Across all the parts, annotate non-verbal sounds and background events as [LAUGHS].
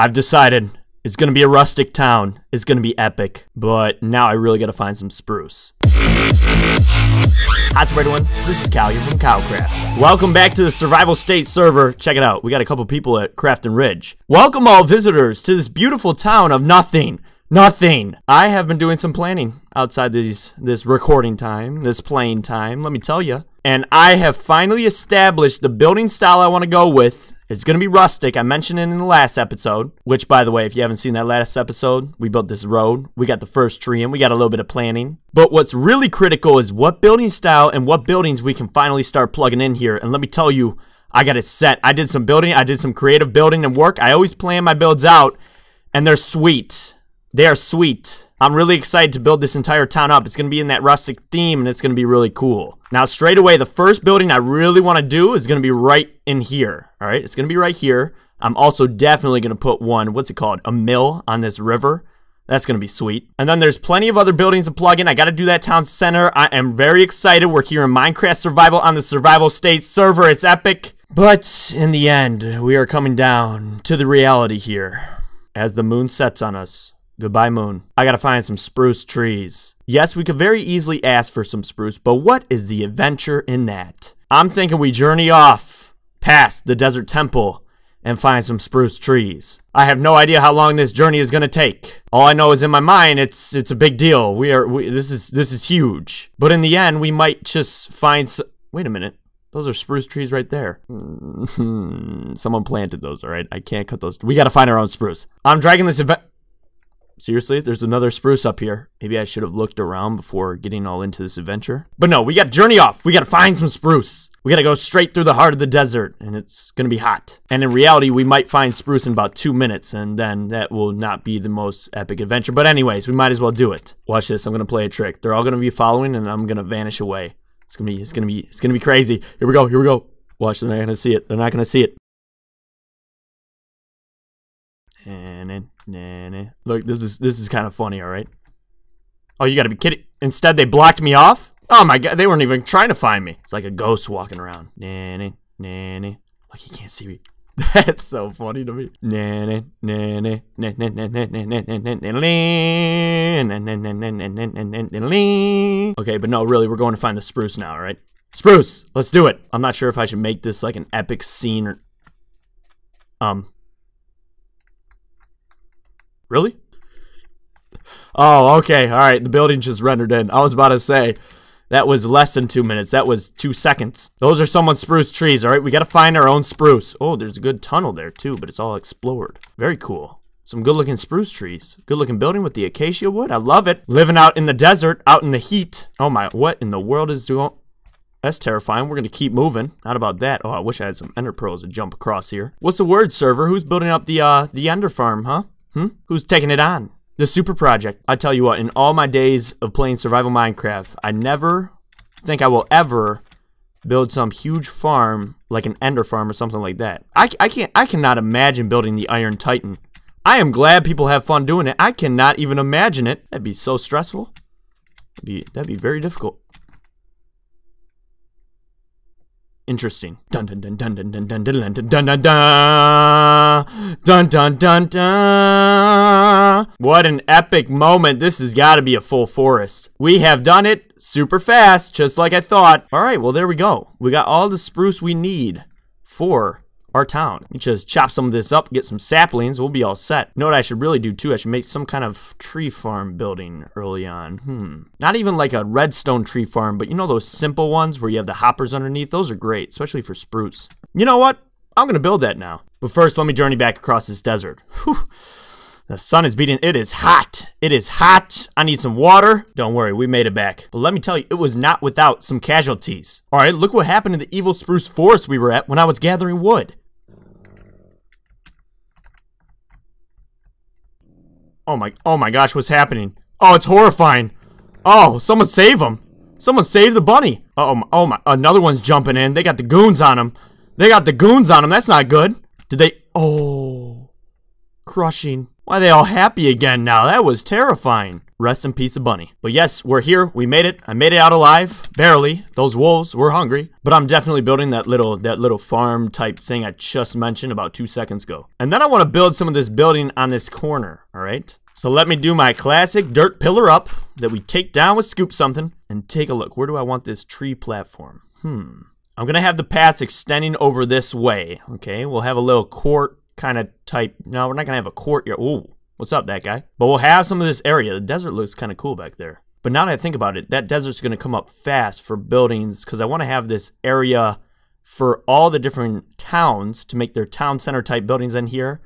I've decided it's gonna be a rustic town. It's gonna be epic. But now I really gotta find some spruce. Up everyone? This is Kyle, from KyleKraft. Welcome back to the SurvivalState server. Check it out, we got a couple people at Crafton Ridge. Welcome all visitors to this beautiful town of nothing. Nothing. I have been doing some planning outside these this recording time, this playing time, let me tell you. And I have finally established the building style I want to go with. It's going to be rustic. I mentioned it in the last episode, which by the way, if you haven't seen that last episode, we built this road. We got the first tree and we got a little bit of planning. But what's really critical is what building style and what buildings we can finally start plugging in here. And let me tell you, I got it set. I did some building. I did some creative building and work. I always plan my builds out and they're sweet. They are sweet. I'm really excited to build this entire town up. It's going to be in that rustic theme and it's going to be really cool. Now, straight away, the first building I really want to do is going to be right in here. All right, it's going to be right here. I'm also definitely going to put one, what's it called? A mill on this river. That's going to be sweet. And then there's plenty of other buildings to plug in. I got to do that town center. I am very excited. We're here in Minecraft Survival on the SurvivalState server. It's epic. But in the end, we are coming down to the reality here as the moon sets on us. Goodbye, moon. I gotta find some spruce trees. Yes, we could very easily ask for some spruce, but what is the adventure in that? I'm thinking we journey off past the desert temple and find some spruce trees. I have no idea how long this journey is gonna take. All I know is in my mind, it's it's a big deal. We are we, this is this is huge. But in the end, we might just find. Wait a minute. Those are spruce trees right there. [LAUGHS] Someone planted those, all right? I can't cut those. We gotta find our own spruce. I'm dragging this event. Seriously, there's another spruce up here. Maybe I should have looked around before getting all into this adventure. But no, we got journey off. We got to find some spruce. We got to go straight through the heart of the desert, and it's going to be hot. And in reality, we might find spruce in about two minutes, and then that will not be the most epic adventure. But anyways, we might as well do it. Watch this. I'm going to play a trick. They're all going to be following, and I'm going to vanish away. It's to be, it's to be, it's to be crazy. Here we go. Here we go. Watch, they're not to see it. They're not going to see it. And nah, nah. Look, this is this is kind of funny, all right? Oh, you gotta be kidding. Instead, they blocked me off? Oh my god, they weren't even trying to find me. It's like a ghost walking around. Nanny, nanny. Look, he can't see me. That's so funny to me. Nanny, nanny, Okay, but no, really, we're going to find the spruce now, all right? Spruce, let's do it. I'm not sure if I should make this like an epic scene or... Um, Really? Oh, okay. All right. The building just rendered in. I was about to say that was less than two minutes. That was two seconds. Those are someone's spruce trees. All right. We got to find our own spruce. Oh, there's a good tunnel there too, but it's all explored. Very cool. Some good looking spruce trees. Good looking building with the acacia wood. I love it. Living out in the desert, out in the heat. Oh my, what in the world is doing? That's terrifying. We're going to keep moving. Not about that. Oh, I wish I had some ender pearls to jump across here. What's the word, server? Who's building up the, uh, the ender farm, huh? Hmm? Who's taking it on? The Super Project. I tell you what, in all my days of playing Survival Minecraft, I never think I will ever build some huge farm like an ender farm or something like that. I, I can't I cannot imagine building the Iron Titan. I am glad people have fun doing it. I cannot even imagine it. That'd be so stressful. That'd be that'd be very difficult. Interesting. Dun dun dun dun dun dun dun dun dun dun dun dun dun dun dun What an epic moment. This has got to be a full forest. We have done it super fast, just like I thought. All right, well, there we go. We got all the spruce we need for our town. We just chop some of this up, get some saplings, we'll be all set. You know what I should really do too? I should make some kind of tree farm building early on. Hmm. Not even like a redstone tree farm, but you know those simple ones where you have the hoppers underneath? Those are great, especially for spruce. You know what? I'm gonna build that now. But first, let me journey back across this desert. Whew. The sun is beating. It is hot. It is hot. I need some water. Don't worry, we made it back. But let me tell you, it was not without some casualties. All right, look what happened in the evil spruce forest we were at when I was gathering wood. Oh my, oh my gosh, what's happening? Oh, it's horrifying. Oh, someone save him. Someone save the bunny. Uh oh, oh my, another one's jumping in. They got the goons on him. They got the goons on him. That's not good. Did they? Oh, crushing. Why are they all happy again now? That was terrifying. Rest in peace, a bunny. But yes, we're here. We made it. I made it out alive, barely. Those wolves were hungry, but I'm definitely building that little that little farm type thing I just mentioned about two seconds ago. And then I want to build some of this building on this corner. All right. So let me do my classic dirt pillar up that we take down with scoop something and take a look. Where do I want this tree platform? Hmm. I'm gonna have the paths extending over this way. Okay, we'll have a little court kind of type. No, we're not gonna have a courtyard. Ooh, what's up, that guy? But we'll have some of this area. The desert looks kind of cool back there. But now that I think about it, that desert's gonna come up fast for buildings because I want to have this area for all the different towns to make their town center type buildings in here.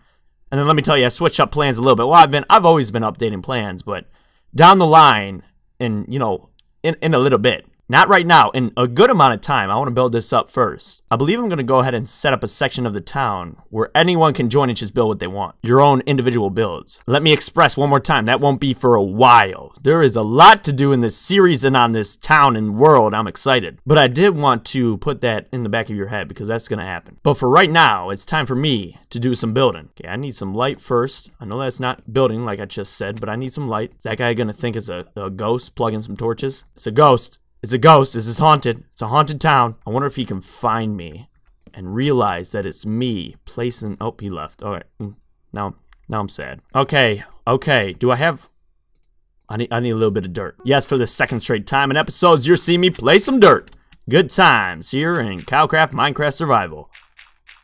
And then let me tell you, I switched up plans a little bit. Well, I've been, I've always been updating plans, but down the line, and you know, in, in a little bit, not right now, in a good amount of time. I want to build this up first. I believe I'm going to go ahead and set up a section of the town where anyone can join and just build what they want. Your own individual builds. Let me express one more time, that won't be for a while. There is a lot to do in this series and on this town and world. I'm excited. But I did want to put that in the back of your head because that's going to happen. But for right now, it's time for me to do some building. Okay, I need some light first. I know that's not building like I just said, but I need some light. That guy going to think it's a, a ghost plugging some torches? It's a ghost. It's a ghost. This is haunted. It's a haunted town. I wonder if he can find me and realize that it's me placing. Oh, he left. All right. Mm, now, now I'm sad. Okay. Okay. Do I have? I need. I need a little bit of dirt. Yes, for the second straight time in episodes, you're seeing me play some dirt. Good times here in KyleKraft Minecraft Survival.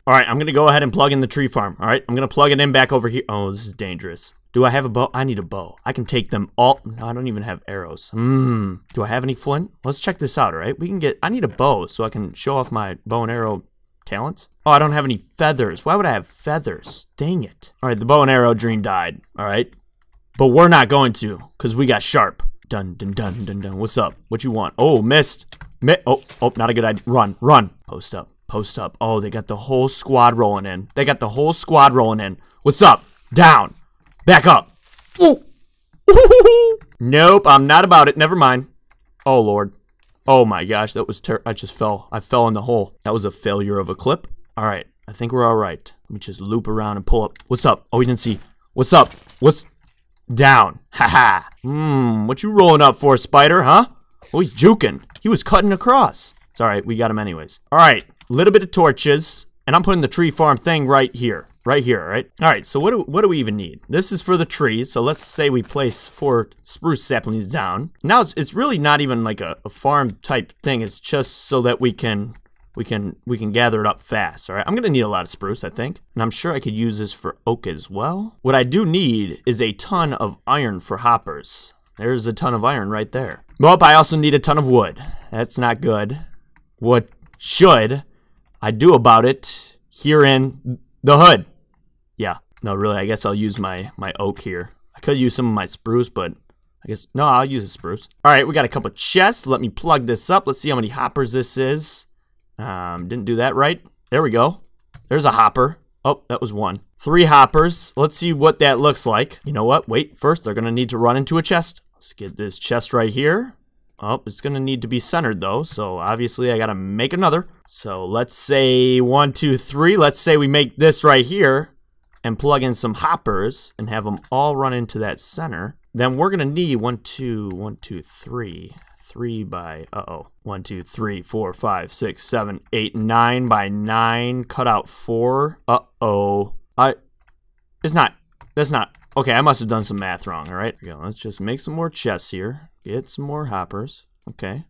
All right, I'm gonna go ahead and plug in the tree farm. All right, I'm gonna plug it in back over here. Oh, this is dangerous. Do I have a bow? I need a bow. I can take them all. No, I don't even have arrows. Hmm. Do I have any flint? Let's check this out, all right? We can get... I need a bow so I can show off my bow and arrow talents. Oh, I don't have any feathers. Why would I have feathers? Dang it. All right, the bow and arrow dream died, all right? But we're not going to because we got sharp. Dun, dun, dun, dun, dun. What's up? What you want? Oh, missed. Mi oh, oh, not a good idea. Run, run. Post up, post up. Oh, they got the whole squad rolling in. They got the whole squad rolling in. What's up? Down. Back up. Ooh. [LAUGHS] nope, I'm not about it. Never mind. Oh, Lord. Oh, my gosh. That was ter- I just fell. I fell in the hole. That was a failure of a clip. All right. I think we're all right. Let me just loop around and pull up. What's up? Oh, we didn't see. What's up? What's... Down. [LAUGHS] Haha. Hmm, what you rolling up for, Spider, huh? Oh, he's juking. He was cutting across. It's all right. We got him anyways. All right. Little bit of torches. And I'm putting the tree farm thing right here. Right here, right? All right, so what do, what do we even need? This is for the trees, so let's say we place four spruce saplings down. Now, it's, it's really not even like a, a farm type thing. It's just so that we can we can we can gather it up fast all right i'm gonna need a lot of spruce i think and i'm sure i could use this for oak as well what i do need is a ton of iron for hoppers there's a ton of iron right there well i also need a ton of wood that's not good what should i do about it here in the hood yeah. No, really, I guess I'll use my, my oak here. I could use some of my spruce, but I guess, no, I'll use the spruce. All right, we got a couple chests. Let me plug this up. Let's see how many hoppers this is. Um, didn't do that right. There we go. There's a hopper. Oh, that was one. Three hoppers. Let's see what that looks like. You know what? Wait, first they're going to need to run into a chest. Let's get this chest right here. Oh, it's going to need to be centered though, so obviously I got to make another. So let's say one, two, three. Let's say we make this right here and plug in some hoppers and have them all run into that center, then we're going to need one, two, one, two, three, three by, uh-oh, one, two, three, four, five, six, seven, eight, nine by nine, cut out four, uh-oh, I, it's not, that's not, okay, I must have done some math wrong, all right? Let's just make some more chests here, get some more hoppers, okay,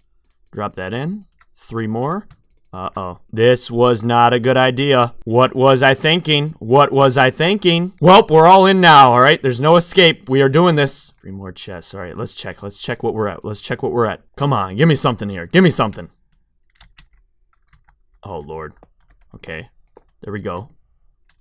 drop that in, three more, uh-oh. This was not a good idea. What was I thinking? What was I thinking? Well, we're all in now, all right? There's no escape. We are doing this. Three more chests. All right, let's check. Let's check what we're at. Let's check what we're at. Come on, give me something here. Give me something. Oh, Lord. Okay. There we go.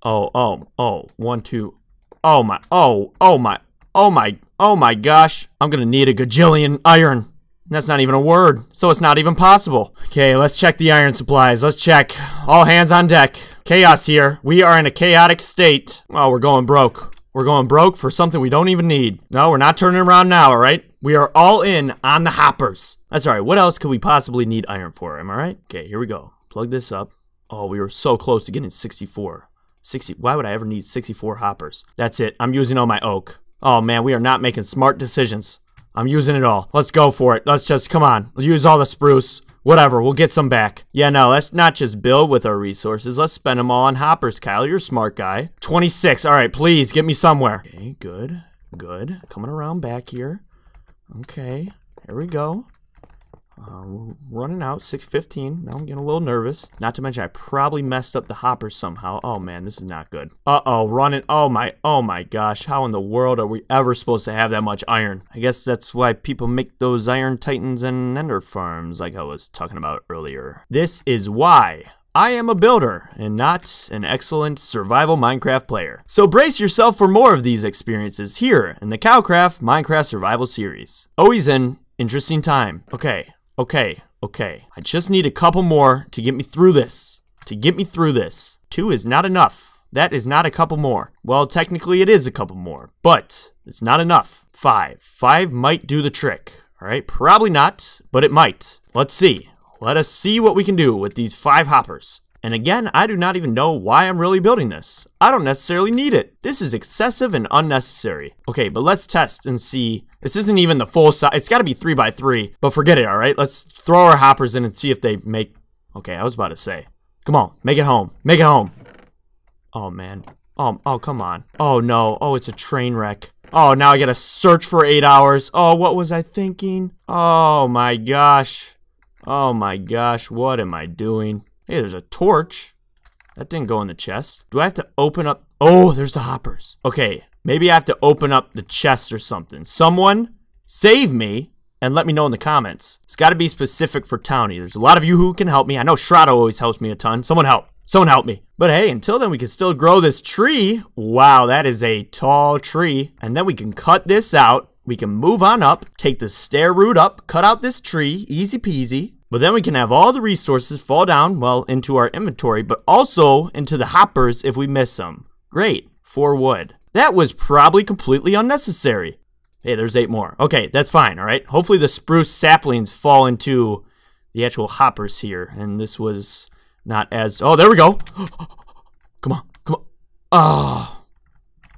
Oh, oh, oh. One, two. Oh, my. Oh, oh, my. Oh, my. Oh, my gosh. I'm gonna need a gajillion iron. That's not even a word, so it's not even possible. Okay, let's check the iron supplies. Let's check. All hands on deck. Chaos here. We are in a chaotic state. Oh, we're going broke. We're going broke for something we don't even need. No, we're not turning around now, alright? We are all in on the hoppers. That's alright. What else could we possibly need iron for? Am I right? Okay, here we go. Plug this up. Oh, we were so close to getting 64. 60. Why would I ever need 64 hoppers? That's it. I'm using all my oak. Oh man, we are not making smart decisions. I'm using it all. Let's go for it. Let's just, come on. use all the spruce. Whatever, we'll get some back. Yeah, no, let's not just build with our resources. Let's spend them all on hoppers, Kyle. You're a smart guy. 26. All right, please, get me somewhere. Okay, good. Good. Coming around back here. Okay, here we go. Uh, we're running out, 6.15. Now I'm getting a little nervous. Not to mention I probably messed up the hoppers somehow. Oh man, this is not good. Uh-oh, running. Oh my, oh my gosh. How in the world are we ever supposed to have that much iron? I guess that's why people make those iron titans and ender farms like I was talking about earlier. This is why I am a builder and not an excellent survival Minecraft player. So brace yourself for more of these experiences here in the KyleKraft Minecraft Survival Series. Always an interesting time. Okay, Okay, okay. I just need a couple more to get me through this. To get me through this. Two is not enough. That is not a couple more. Well, technically it is a couple more, but it's not enough. Five. Five might do the trick. All right, probably not, but it might. Let's see. Let us see what we can do with these five hoppers. And again, I do not even know why I'm really building this. I don't necessarily need it. This is excessive and unnecessary. Okay, but let's test and see. This isn't even the full size. It's got to be 3 by 3 but forget it, all right? Let's throw our hoppers in and see if they make... Okay, I was about to say. Come on, make it home. Make it home. Oh, man. Oh, oh, come on. Oh, no. Oh, it's a train wreck. Oh, now I gotta search for eight hours. Oh, what was I thinking? Oh, my gosh. Oh, my gosh. What am I doing? Hey, there's a torch. That didn't go in the chest. Do I have to open up? Oh, there's the hoppers. Okay, maybe I have to open up the chest or something. Someone save me and let me know in the comments. It's got to be specific for Towny. There's a lot of you who can help me. I know Shroud always helps me a ton. Someone help. Someone help me. But hey, until then, we can still grow this tree. Wow, that is a tall tree. And then we can cut this out. We can move on up, take the stair route up, cut out this tree, easy peasy. But then we can have all the resources fall down, well, into our inventory, but also into the hoppers if we miss them. Great, four wood. That was probably completely unnecessary. Hey, there's eight more. Okay, that's fine, all right? Hopefully the spruce saplings fall into the actual hoppers here, and this was not as... Oh, there we go. [GASPS] come on, come on. Oh,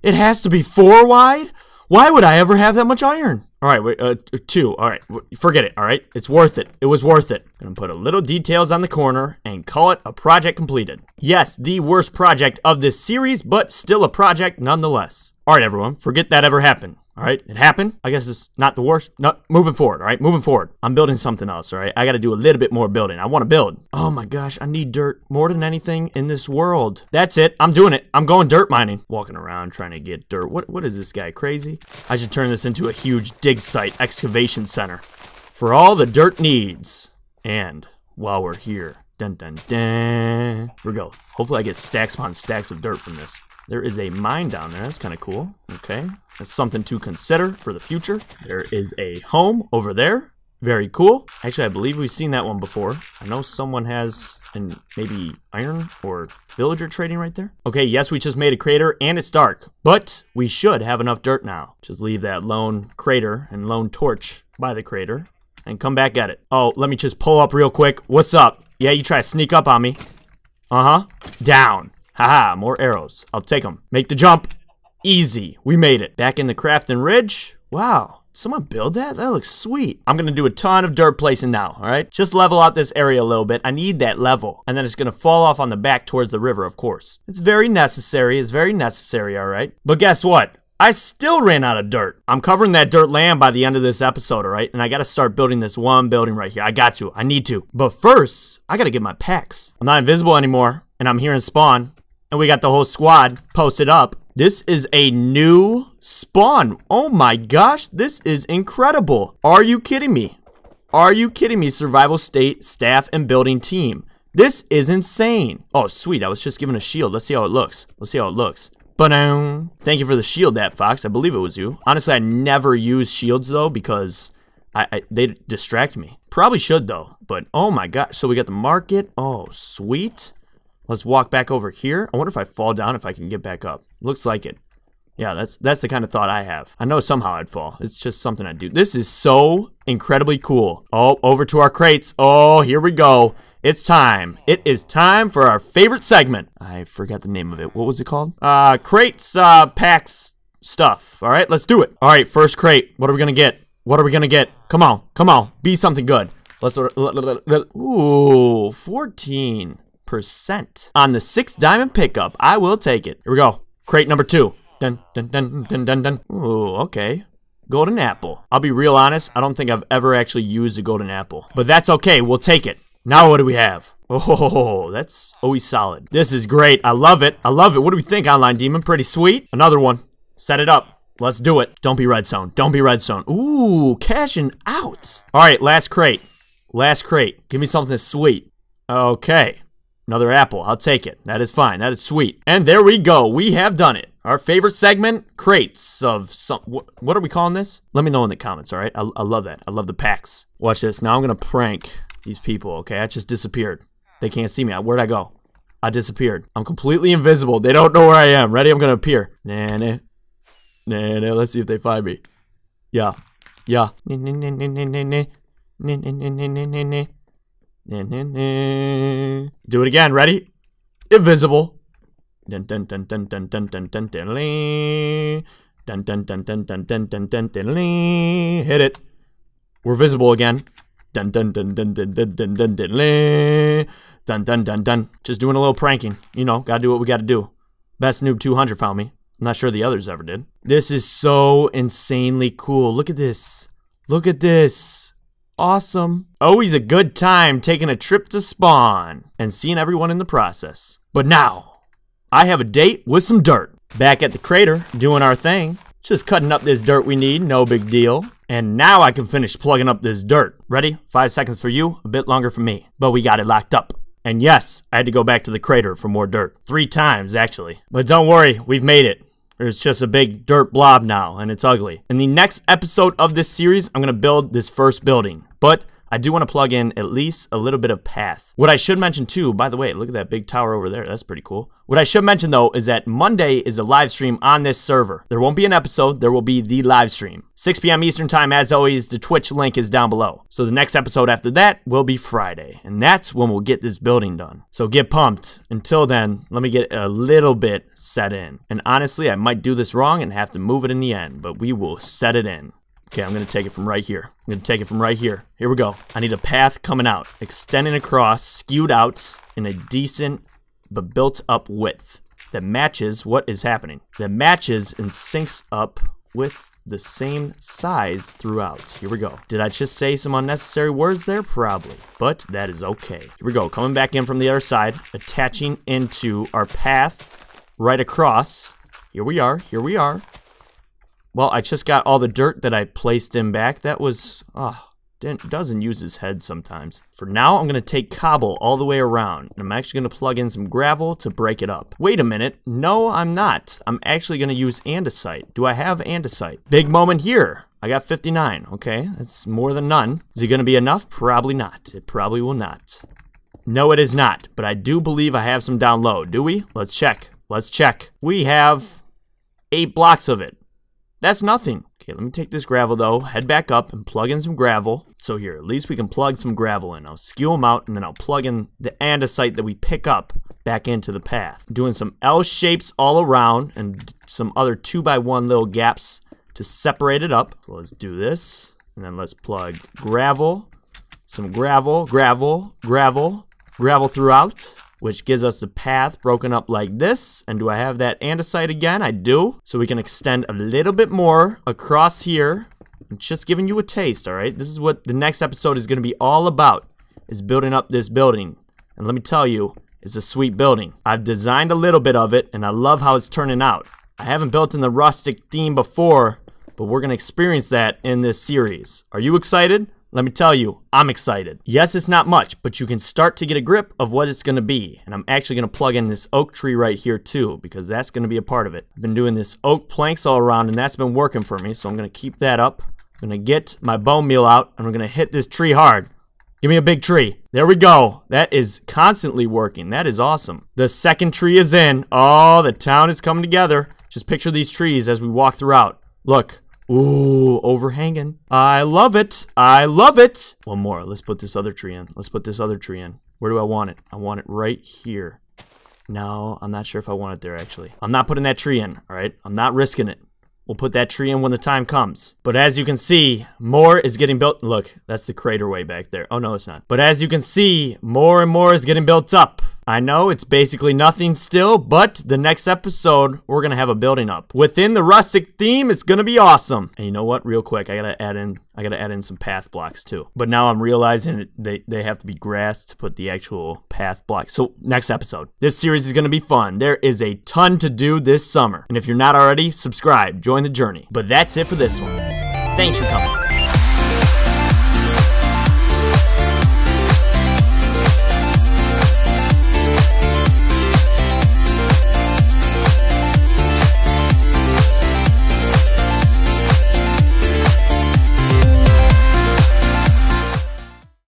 it has to be four wide? Why would I ever have that much iron? All right, wait, uh, two. All right, forget it. All right, it's worth it. It was worth it. Gonna put a little details on the corner and call it a project completed. Yes, the worst project of this series, but still a project nonetheless. All right, everyone, forget that ever happened. All right, it happened. I guess it's not the worst. No, moving forward. All right, moving forward. I'm building something else. All right, I got to do a little bit more building. I want to build. Oh my gosh, I need dirt more than anything in this world. That's it. I'm doing it. I'm going dirt mining. Walking around trying to get dirt. What? What is this guy crazy? I should turn this into a huge dig site excavation center for all the dirt needs. And while we're here, dun dun dun, here we go. Hopefully, I get stacks upon stacks of dirt from this. There is a mine down there. That's kind of cool. Okay. That's something to consider for the future. There is a home over there. Very cool. Actually, I believe we've seen that one before. I know someone has an maybe iron or villager trading right there. Okay, yes, we just made a crater and it's dark, but we should have enough dirt now. Just leave that lone crater and lone torch by the crater and come back at it. Oh, let me just pull up real quick. What's up? Yeah, you try to sneak up on me. Uh-huh. Down. Haha, more arrows. I'll take them. Make the jump. Easy. We made it. Back in the Crafton Ridge. Wow. Someone build that? That looks sweet. I'm gonna do a ton of dirt placing now, alright? Just level out this area a little bit. I need that level. And then it's gonna fall off on the back towards the river, of course. It's very necessary. It's very necessary, alright? But guess what? I still ran out of dirt. I'm covering that dirt land by the end of this episode, alright? And I gotta start building this one building right here. I got to. I need to. But first, I gotta get my packs. I'm not invisible anymore, and I'm here in spawn and we got the whole squad posted up. This is a new spawn. Oh my gosh, this is incredible. Are you kidding me? Are you kidding me, survival state, staff, and building team? This is insane. Oh, sweet. I was just given a shield. Let's see how it looks. Let's see how it looks. Ba-down. Um, thank you for the shield, that Fox. I believe it was you. Honestly, I never use shields, though, because I, I, they distract me. Probably should, though. But, oh my gosh. So we got the market. Oh, sweet. Let's walk back over here. I wonder if I fall down if I can get back up. Looks like it. Yeah, that's that's the kind of thought I have. I know somehow I'd fall. It's just something I do. This is so incredibly cool. Oh, over to our crates. Oh, here we go. It's time. It is time for our favorite segment. I forgot the name of it. What was it called? Uh, crates, uh, packs, stuff. All right, let's do it. All right, first crate. What are we to get? What are we gonna get? Come on, come on, be something good. Let's, ooh, 14 percent on the six diamond pickup. I will take it. Here we go. Crate number two. Dun, dun, dun, dun, dun, dun. Ooh, okay. Golden apple. I'll be real honest, I don't think I've ever actually used a golden apple. But that's okay, we'll take it. Now what do we have? [LAUGHS] Oh, that's always solid. This is great. I love it. I love it. What do we think, Online Demon? Pretty sweet. Another one. Set it up. Let's do it. Don't be redstone. Don't be redstone. Ooh, cashing out. All right, last crate. Last crate. Give me something sweet. Okay. Another apple. I'll take it. That is fine. That is sweet. And there we go. We have done it. Our favorite segment, crates of some. Wh what are we calling this? Let me know in the comments, all right? I, I love that. I love the packs. Watch this. Now I'm going to prank these people, okay? I just disappeared. They can't see me. Where'd I go? I disappeared. I'm completely invisible. They don't know where I am. Ready? I'm going to appear. Nah, nah. Nah, nah. Let's see if they find me. Yeah. Yeah. Do it again. Ready? Invisible. Dun dun dun dun dun dun dun dun dun dun dun dun dun dun dun dun dun dun Hit it. We're visible again. Dun dun dun dun dun dun dun dun dun dun dun dun. Just doing a little pranking. You know, gotta do what we gotta do. Best noob 200 found me. I'm not sure the others ever did. This is so insanely cool. Look at this. Look at this awesome. Always a good time taking a trip to spawn and seeing everyone in the process. But now, I have a date with some dirt. Back at the crater, doing our thing. Just cutting up this dirt we need, no big deal. And now I can finish plugging up this dirt. Ready? Five seconds for you, a bit longer for me. But we got it locked up. And yes, I had to go back to the crater for more dirt. Three times, actually. But don't worry, we've made it. It's just a big dirt blob now, and it's ugly. In the next episode of this series, I'm to build this first building. But I do want to plug in at least a little bit of path. What I should mention too, by the way, look at that big tower over there. That's pretty cool. What I should mention though is that Monday is a live stream on this server. There won't be an episode, there will be the live stream. 6 p.m. Eastern time, as always, the Twitch link is down below. So the next episode after that will be Friday, and that's when we'll get this building done. So get pumped. Until then, let me get a little bit set in. And honestly, I might do this wrong and have to move it in the end, but we will set it in. Okay, I'm going to take it from right here. I'm going to take it from right here. Here we go. I need a path coming out, extending across, skewed out in a decent but built up width that matches what is happening. That matches and syncs up with the same size throughout. Here we go. Did I just say some unnecessary words there? Probably, but that is okay. Here we go, coming back in from the other side, attaching into our path right across. Here we are, here we are. Well, I just got all the dirt that I placed in back. That was, oh, doesn't use his head sometimes. For now, I'm going to take cobble all the way around. And I'm actually going to plug in some gravel to break it up. Wait a minute. No, I'm not. I'm actually going to use andesite. Do I have andesite? Big moment here. I got 59. Okay, that's more than none. Is it going to be enough? Probably not. It probably will not. No, it is not. But I do believe I have some down low. Do we? Let's check. Let's check. We have eight blocks of it. That's nothing. Okay, let me take this gravel though, head back up and plug in some gravel. So here, at least we can plug some gravel in. I'll skew them out and then I'll plug in the andesite that we pick up back into the path. doing some L shapes all around and some other two by one little gaps to separate it up. So let's do this. And then let's plug gravel, some gravel, gravel, gravel, gravel throughout which gives us the path broken up like this. And do I have that andesite again? I do. So we can extend a little bit more across here. I'm just giving you a taste, all right? This is what the next episode is going to be all about, is building up this building. And let me tell you, it's a sweet building. I've designed a little bit of it, and I love how it's turning out. I haven't built in the rustic theme before, but we're going to experience that in this series. Are you excited? Let me tell you, I'm excited. Yes, it's not much, but you can start to get a grip of what it's gonna be. And I'm actually gonna plug in this oak tree right here too, because that's gonna be a part of it. I've been doing this oak planks all around and that's been working for me, so I'm gonna keep that up. I'm gonna get my bone meal out and I'm gonna hit this tree hard. Give me a big tree. There we go. That is constantly working. That is awesome. The second tree is in. Oh, the town is coming together. Just picture these trees as we walk throughout. Look, Ooh, overhanging. I love it. I love it. One more. Let's put this other tree in. Let's put this other tree in. Where do I want it? I want it right here. No, I'm not sure if I want it there, actually. I'm not putting that tree in, all right? I'm not risking it. We'll put that tree in when the time comes. But as you can see, more is getting built. Look, that's the crater way back there. Oh, no, it's not. But as you can see, more and more is getting built up. I know it's basically nothing still, but the next episode, we're gonna have a building up. Within the rustic theme, it's gonna be awesome. And you know what? Real quick, I gotta add in I gotta add in some path blocks too. But now I'm realizing they, they have to be grass to put the actual path block. So next episode. This series is gonna be fun. There is a ton to do this summer. And if you're not already, subscribe, join the journey. But that's it for this one. Thanks for coming.